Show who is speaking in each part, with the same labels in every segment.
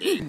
Speaker 1: いいね。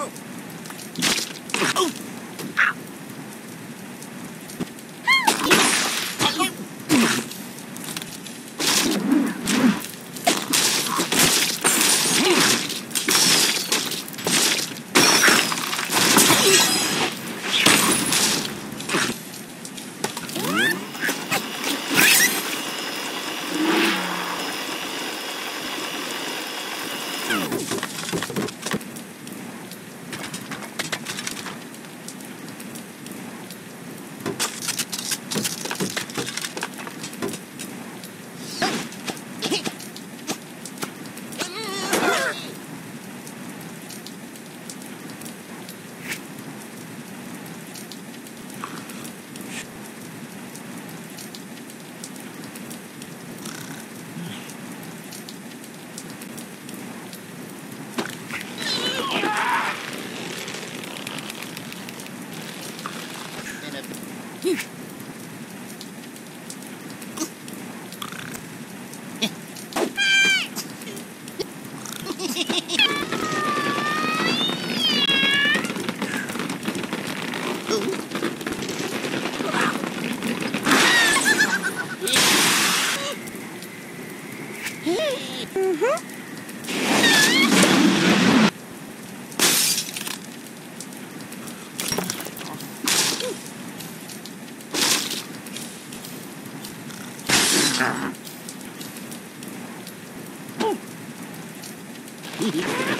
Speaker 1: you oh. Hehehe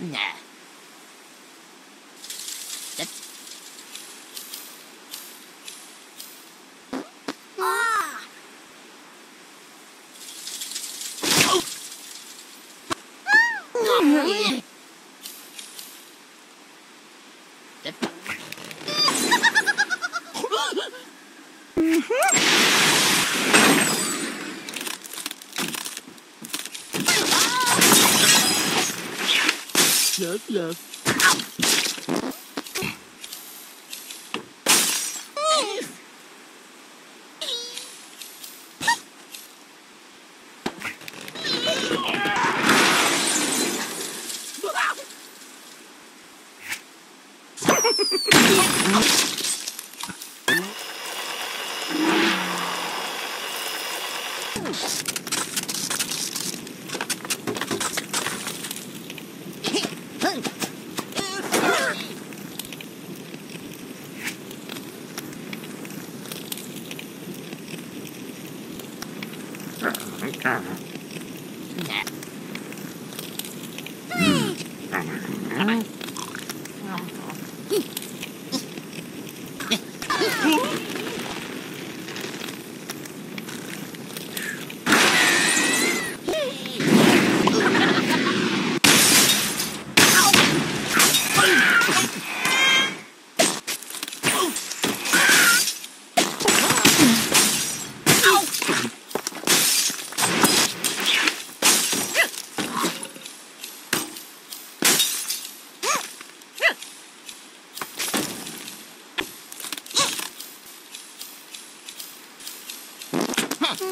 Speaker 1: tỉnh nhà chết à. Ngon love, love. Oh, Mm. Hmm.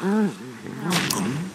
Speaker 1: Mm-hmm.